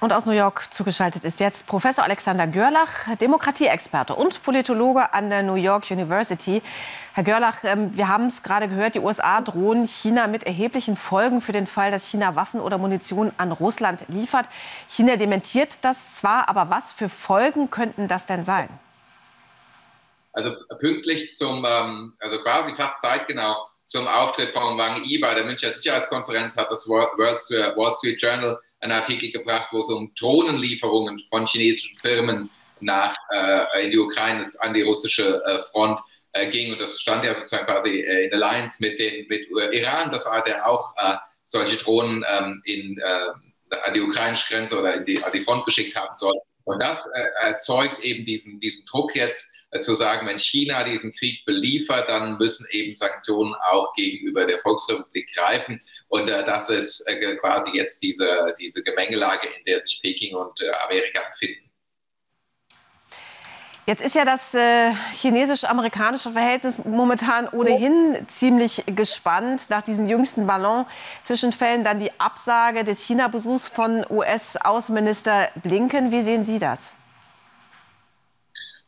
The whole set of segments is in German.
Und aus New York zugeschaltet ist jetzt Professor Alexander Görlach, Demokratieexperte und Politologe an der New York University. Herr Görlach, ähm, wir haben es gerade gehört, die USA drohen China mit erheblichen Folgen für den Fall, dass China Waffen oder Munition an Russland liefert. China dementiert das zwar, aber was für Folgen könnten das denn sein? Also pünktlich zum, ähm, also quasi fast zeitgenau zum Auftritt von Wang Yi bei der Münchner Sicherheitskonferenz hat das Wall Street Journal einen Artikel gebracht, wo es um Drohnenlieferungen von chinesischen Firmen nach äh, in die Ukraine an die russische äh, Front äh, ging. Und das stand ja sozusagen quasi äh, in Alliance mit, den, mit äh, Iran, das hat er auch äh, solche Drohnen ähm, in, an die ukrainische Grenze oder die, an die Front geschickt haben soll. Und das erzeugt eben diesen, diesen Druck jetzt zu sagen, wenn China diesen Krieg beliefert, dann müssen eben Sanktionen auch gegenüber der Volksrepublik greifen. Und äh, das ist äh, quasi jetzt diese, diese Gemengelage, in der sich Peking und äh, Amerika befinden. Jetzt ist ja das äh, chinesisch-amerikanische Verhältnis momentan ohnehin ziemlich gespannt. Nach diesen jüngsten Ballon-Zwischenfällen dann die Absage des China-Besuchs von US-Außenminister Blinken. Wie sehen Sie das?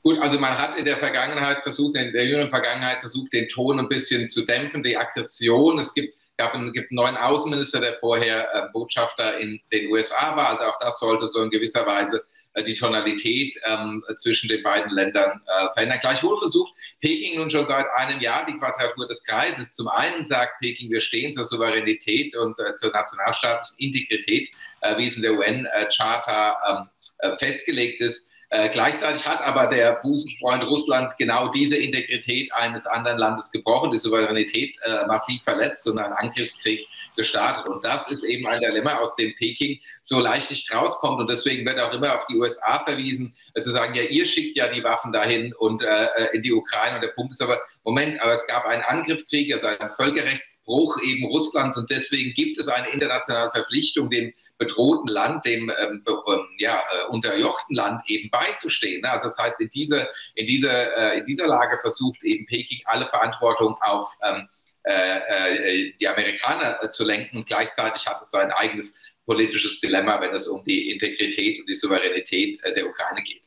Gut, also man hat in der Vergangenheit versucht, in der jüngeren Vergangenheit versucht, den Ton ein bisschen zu dämpfen, die Aggression. Es gibt, gab einen, gibt einen neuen Außenminister, der vorher äh, Botschafter in den USA war. Also auch das sollte so in gewisser Weise äh, die Tonalität ähm, zwischen den beiden Ländern äh, verändern. Gleichwohl versucht Peking nun schon seit einem Jahr die Quadratur des Kreises. Zum einen sagt Peking, wir stehen zur Souveränität und äh, zur nationalstaatlichen Integrität, äh, wie es in der UN-Charta ähm, äh, festgelegt ist. Äh, gleichzeitig hat aber der Busenfreund Russland genau diese Integrität eines anderen Landes gebrochen, die Souveränität äh, massiv verletzt und einen Angriffskrieg gestartet. Und das ist eben ein Dilemma, aus dem Peking so leicht nicht rauskommt. Und deswegen wird auch immer auf die USA verwiesen, äh, zu sagen, ja, ihr schickt ja die Waffen dahin und äh, äh, in die Ukraine. Und der Punkt ist aber, Moment, aber es gab einen Angriffskrieg, also einen Völkerrechtsbruch eben Russlands. Und deswegen gibt es eine internationale Verpflichtung, dem bedrohten Land, dem ähm, ähm ja, unterjochten Land eben beizustehen. Also das heißt, in, diese, in, diese, äh, in dieser Lage versucht eben Peking alle Verantwortung auf ähm, äh, äh die Amerikaner äh, zu lenken gleichzeitig hat es sein eigenes politisches Dilemma, wenn es um die Integrität und die Souveränität äh, der Ukraine geht.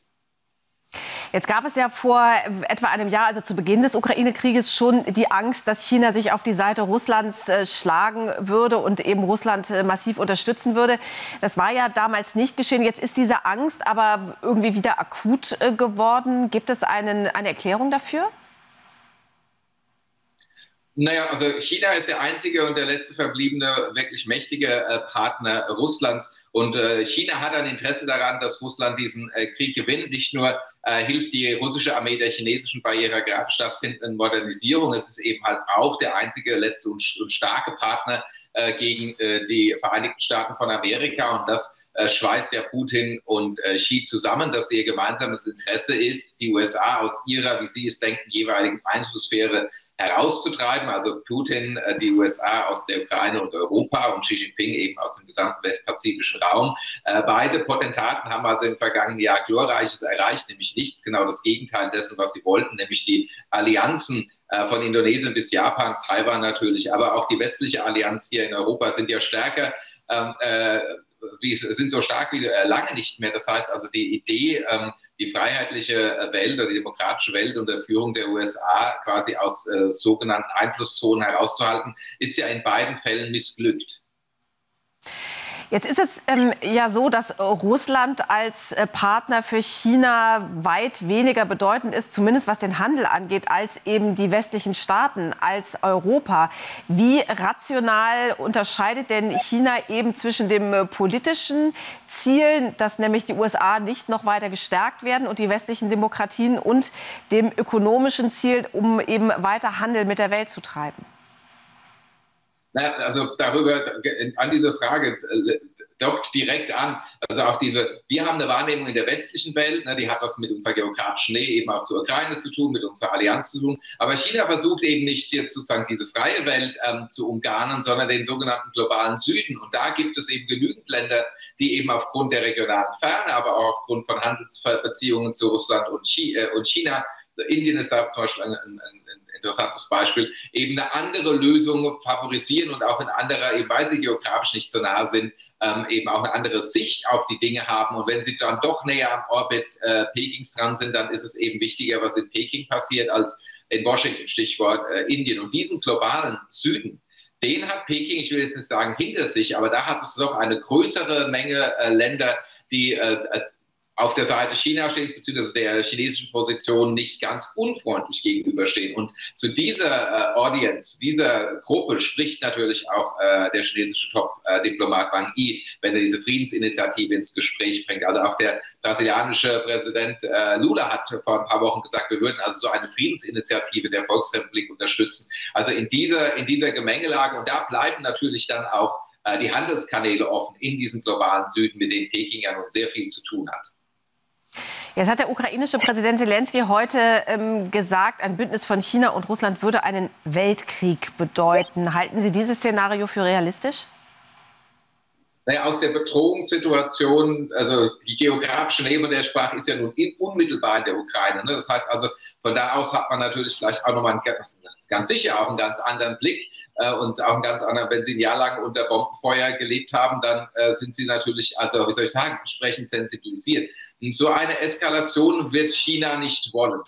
Jetzt gab es ja vor etwa einem Jahr, also zu Beginn des Ukraine-Krieges, schon die Angst, dass China sich auf die Seite Russlands äh, schlagen würde und eben Russland äh, massiv unterstützen würde. Das war ja damals nicht geschehen. Jetzt ist diese Angst aber irgendwie wieder akut äh, geworden. Gibt es einen, eine Erklärung dafür? Naja, also China ist der einzige und der letzte verbliebene wirklich mächtige Partner Russlands. Und äh, China hat ein Interesse daran, dass Russland diesen äh, Krieg gewinnt. Nicht nur äh, hilft die russische Armee der chinesischen bei ihrer gerade stattfindenden Modernisierung, es ist eben halt auch der einzige, letzte und, und starke Partner äh, gegen äh, die Vereinigten Staaten von Amerika. Und das äh, schweißt ja Putin und äh, Xi zusammen, dass ihr gemeinsames Interesse ist, die USA aus ihrer, wie sie es denken, jeweiligen Einflusssphäre herauszutreiben, also Putin, äh, die USA aus der Ukraine und Europa und Xi Jinping eben aus dem gesamten westpazifischen Raum. Äh, beide Potentaten haben also im vergangenen Jahr Glorreiches erreicht, nämlich nichts, genau das Gegenteil dessen, was sie wollten, nämlich die Allianzen äh, von Indonesien bis Japan, Taiwan natürlich, aber auch die westliche Allianz hier in Europa sind ja stärker. Ähm, äh, wie, sind so stark wie äh, lange nicht mehr. Das heißt also die Idee, ähm, die freiheitliche Welt oder die demokratische Welt unter Führung der USA quasi aus äh, sogenannten Einflusszonen herauszuhalten, ist ja in beiden Fällen missglückt. Jetzt ist es ähm, ja so, dass Russland als äh, Partner für China weit weniger bedeutend ist, zumindest was den Handel angeht, als eben die westlichen Staaten, als Europa. Wie rational unterscheidet denn China eben zwischen dem äh, politischen Ziel, dass nämlich die USA nicht noch weiter gestärkt werden und die westlichen Demokratien und dem ökonomischen Ziel, um eben weiter Handel mit der Welt zu treiben? Na, also darüber, an diese Frage äh, dockt direkt an. Also auch diese, wir haben eine Wahrnehmung in der westlichen Welt, ne, die hat was mit unserer geografischen Nähe eben auch zur Ukraine zu tun, mit unserer Allianz zu tun. Aber China versucht eben nicht jetzt sozusagen diese freie Welt ähm, zu umgarnen, sondern den sogenannten globalen Süden. Und da gibt es eben genügend Länder, die eben aufgrund der regionalen Ferne, aber auch aufgrund von Handelsbeziehungen zu Russland und, äh, China Indien ist da zum Beispiel ein, ein, ein interessantes Beispiel, eben eine andere Lösung favorisieren und auch in anderer, eben weil sie geografisch nicht so nah sind, ähm, eben auch eine andere Sicht auf die Dinge haben. Und wenn sie dann doch näher am Orbit äh, Pekings dran sind, dann ist es eben wichtiger, was in Peking passiert, als in Washington, Stichwort äh, Indien. Und diesen globalen Süden, den hat Peking, ich will jetzt nicht sagen hinter sich, aber da hat es doch eine größere Menge äh, Länder, die äh, auf der Seite China stehen, beziehungsweise der chinesischen Position nicht ganz unfreundlich gegenüberstehen. Und zu dieser äh, Audience, dieser Gruppe spricht natürlich auch äh, der chinesische Top-Diplomat Wang Yi, wenn er diese Friedensinitiative ins Gespräch bringt. Also auch der brasilianische Präsident äh, Lula hat vor ein paar Wochen gesagt, wir würden also so eine Friedensinitiative der Volksrepublik unterstützen. Also in dieser, in dieser Gemengelage, und da bleiben natürlich dann auch äh, die Handelskanäle offen in diesem globalen Süden, mit dem Peking ja nun sehr viel zu tun hat. Jetzt hat der ukrainische Präsident Zelensky heute ähm, gesagt, ein Bündnis von China und Russland würde einen Weltkrieg bedeuten. Halten Sie dieses Szenario für realistisch? Naja, aus der Bedrohungssituation, also die geografische Nähe, der sprach, ist ja nun unmittelbar in der Ukraine. Ne? Das heißt also, von da aus hat man natürlich vielleicht auch nochmal einen, ganz sicher auch einen ganz anderen Blick äh, und auch einen ganz anderen, wenn Sie ein Jahr lang unter Bombenfeuer gelebt haben, dann äh, sind Sie natürlich, also wie soll ich sagen, entsprechend sensibilisiert. So eine Eskalation wird China nicht wollen.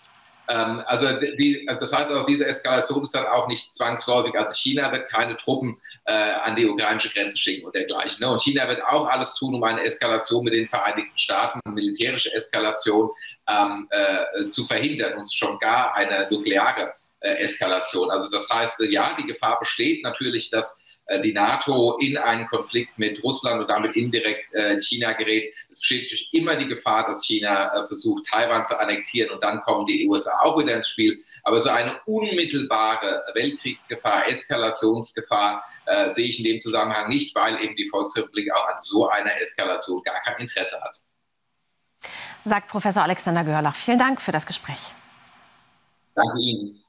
Ähm, also, die, also, das heißt auch, diese Eskalation ist dann auch nicht zwangsläufig. Also China wird keine Truppen äh, an die ukrainische Grenze schicken und dergleichen. Ne? Und China wird auch alles tun, um eine Eskalation mit den Vereinigten Staaten, eine militärische Eskalation ähm, äh, zu verhindern und schon gar eine nukleare äh, Eskalation. Also das heißt, äh, ja, die Gefahr besteht natürlich, dass die NATO in einen Konflikt mit Russland und damit indirekt äh, China gerät. Es besteht natürlich immer die Gefahr, dass China äh, versucht, Taiwan zu annektieren und dann kommen die USA auch wieder ins Spiel. Aber so eine unmittelbare Weltkriegsgefahr, Eskalationsgefahr äh, sehe ich in dem Zusammenhang nicht, weil eben die Volksrepublik auch an so einer Eskalation gar kein Interesse hat. Sagt Professor Alexander Görlach. Vielen Dank für das Gespräch. Danke Ihnen.